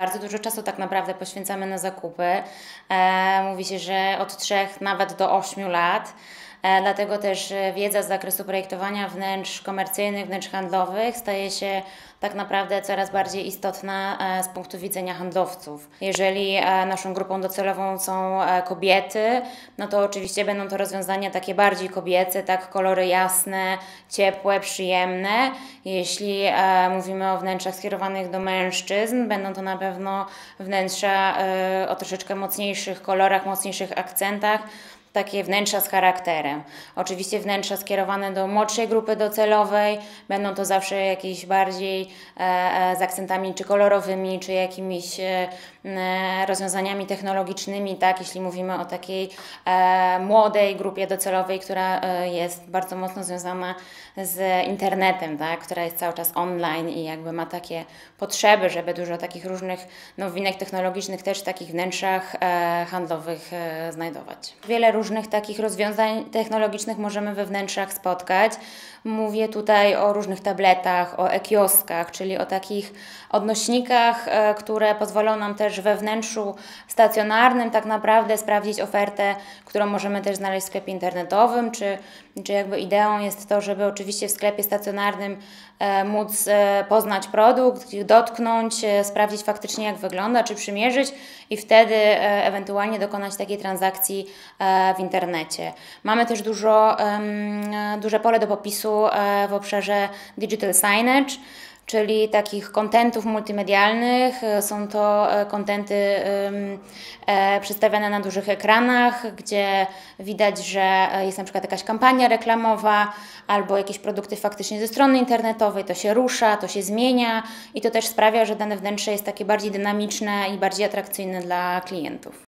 Bardzo dużo czasu tak naprawdę poświęcamy na zakupy. E, mówi się, że od 3 nawet do 8 lat. E, dlatego też e, wiedza z zakresu projektowania wnętrz komercyjnych, wnętrz handlowych staje się tak naprawdę coraz bardziej istotna e, z punktu widzenia handlowców. Jeżeli naszą grupą docelową są kobiety, no to oczywiście będą to rozwiązania takie bardziej kobiece, tak kolory jasne, ciepłe, przyjemne. Jeśli mówimy o wnętrzach skierowanych do mężczyzn, będą to na pewno wnętrza o troszeczkę mocniejszych kolorach, mocniejszych akcentach takie wnętrza z charakterem. Oczywiście wnętrza skierowane do młodszej grupy docelowej, będą to zawsze jakieś bardziej e, e, z akcentami czy kolorowymi, czy jakimiś e, e, rozwiązaniami technologicznymi, tak, jeśli mówimy o takiej e, młodej grupie docelowej, która e, jest bardzo mocno związana z internetem, tak, która jest cały czas online i jakby ma takie potrzeby, żeby dużo takich różnych nowinek technologicznych też w takich wnętrzach handlowych znajdować. Wiele różnych takich rozwiązań technologicznych możemy we wnętrzach spotkać. Mówię tutaj o różnych tabletach, o e-kioskach, czyli o takich odnośnikach, e, które pozwolą nam też we wnętrzu stacjonarnym tak naprawdę sprawdzić ofertę, którą możemy też znaleźć w sklepie internetowym, czy, czy jakby ideą jest to, żeby oczywiście w sklepie stacjonarnym e, móc e, poznać produkt, dotknąć, sprawdzić faktycznie jak wygląda, czy przymierzyć i wtedy ewentualnie dokonać takiej transakcji w internecie. Mamy też dużo, duże pole do popisu e, w obszarze digital signage, czyli takich kontentów multimedialnych. E, Są to e, kontenty przedstawiane na dużych ekranach, gdzie widać, że jest na przykład jakaś kampania reklamowa albo jakieś produkty faktycznie ze strony internetowej. To się rusza, to się zmienia i to też sprawia, że dane wnętrze jest takie bardziej dynamiczne i bardziej atrakcyjne dla klientów.